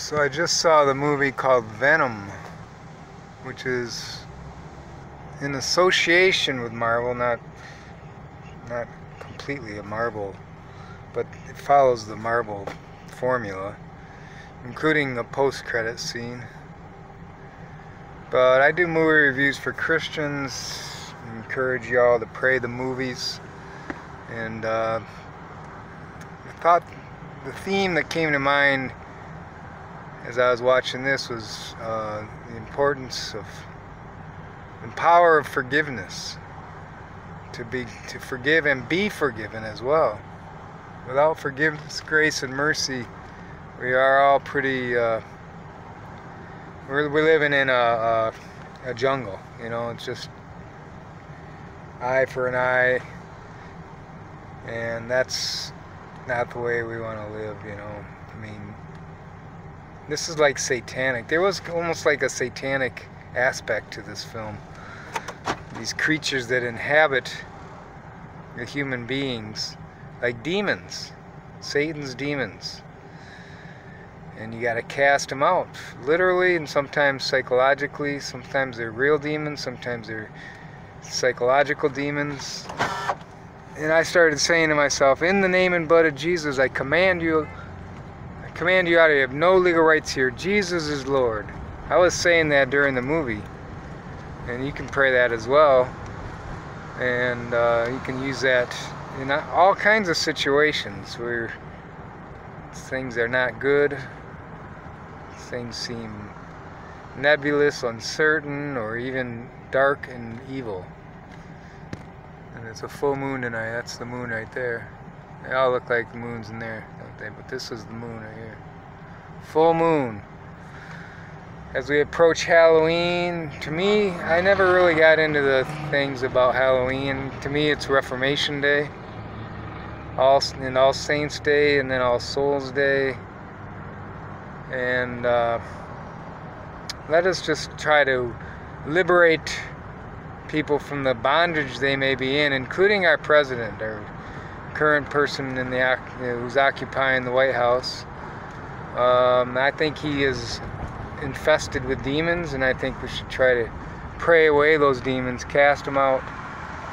So I just saw the movie called Venom, which is in association with Marvel, not not completely a Marvel, but it follows the Marvel formula, including a post-credit scene. But I do movie reviews for Christians. encourage y'all to pray the movies. And uh, I thought the theme that came to mind as I was watching this was uh, the importance of the power of forgiveness. To be to forgive and be forgiven as well. Without forgiveness grace and mercy we are all pretty uh, we're, we're living in a, a, a jungle you know it's just eye for an eye. And that's not the way we want to live you know. I mean this is like satanic. There was almost like a satanic aspect to this film. These creatures that inhabit the human beings, like demons, Satan's demons. And you got to cast them out, literally and sometimes psychologically. Sometimes they're real demons, sometimes they're psychological demons. And I started saying to myself, in the name and blood of Jesus, I command you command you out. You have no legal rights here. Jesus is Lord. I was saying that during the movie. And you can pray that as well. And uh, you can use that in all kinds of situations where things are not good, things seem nebulous, uncertain, or even dark and evil. And it's a full moon tonight. That's the moon right there. They all look like the moons in there, But this is the moon right here. Full moon. As we approach Halloween, to me, I never really got into the things about Halloween. To me, it's Reformation Day, All and All Saints Day, and then All Souls Day. And uh, let us just try to liberate people from the bondage they may be in, including our president, our current person in the who's occupying the White House. Um, I think he is infested with demons, and I think we should try to pray away those demons, cast them out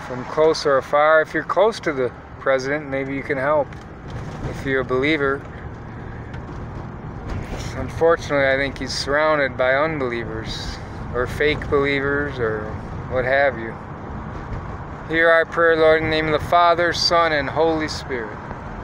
from close or far. If you're close to the president, maybe you can help. If you're a believer, unfortunately, I think he's surrounded by unbelievers or fake believers or what have you. Hear our prayer, Lord, in the name of the Father, Son, and Holy Spirit.